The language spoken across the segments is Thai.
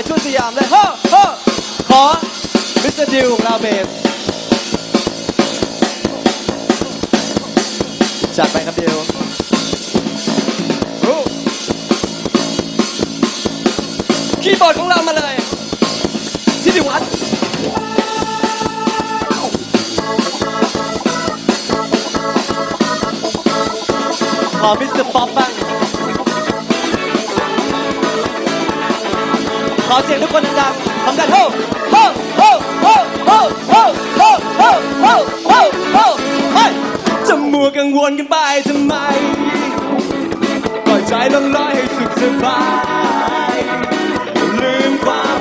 อยช่วยสยามเลยฮะฮ้ขอมิสเตอร์ดิวของเราเบสจัดไปครับดิวคีย์บอร์ดของเรามาเลยทิติวัฒน์ขอมิสเตอร์ป๊อปบ้าง ขอเสียงทุกคนดังๆพร้อมกันโฮโฮโฮโฮโฮโฮโฮโฮโฮโฮโฮเฮ้ยจะมัวกังวลกันไปทำไมปล่อยใจลองลอยให้สุขสบายลืมความ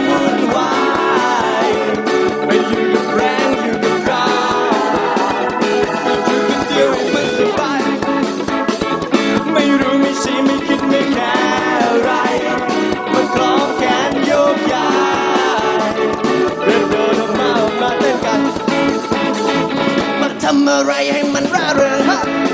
ำอะไรให้มันร่าเริง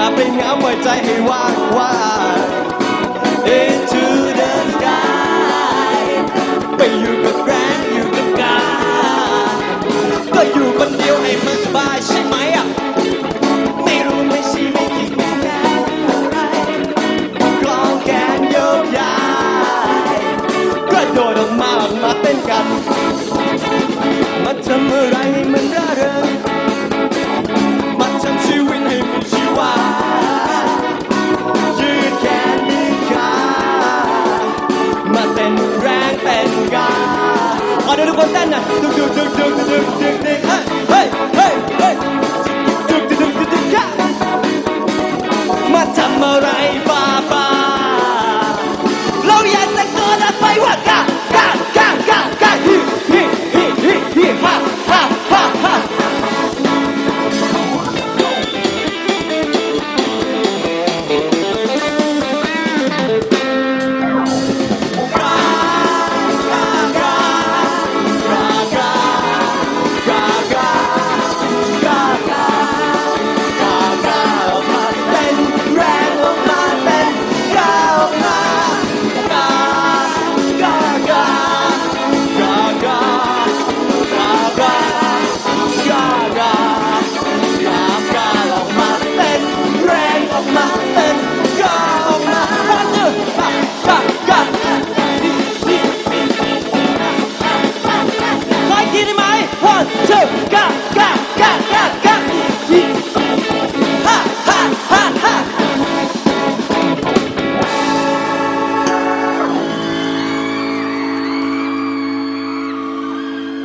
อย่าไปเหงาปล่อยใจให้ว่างว่าง into the sky ไปอยู่กับแรงอยู่กับกาก็อยู่คนเดียวให้มันสบายใช่ไหมอะไม่รู้ไม่ชี้ไม่คิดไม่แน่อะไรกลองแกนโยกย้ายกระโดดออกมาออกมาเต้นกันมาทำอะไรให้มันร่าเริง Another one,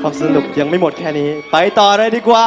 ความสนุกยังไม่หมดแค่นี้ ไปต่อเลยดีกว่า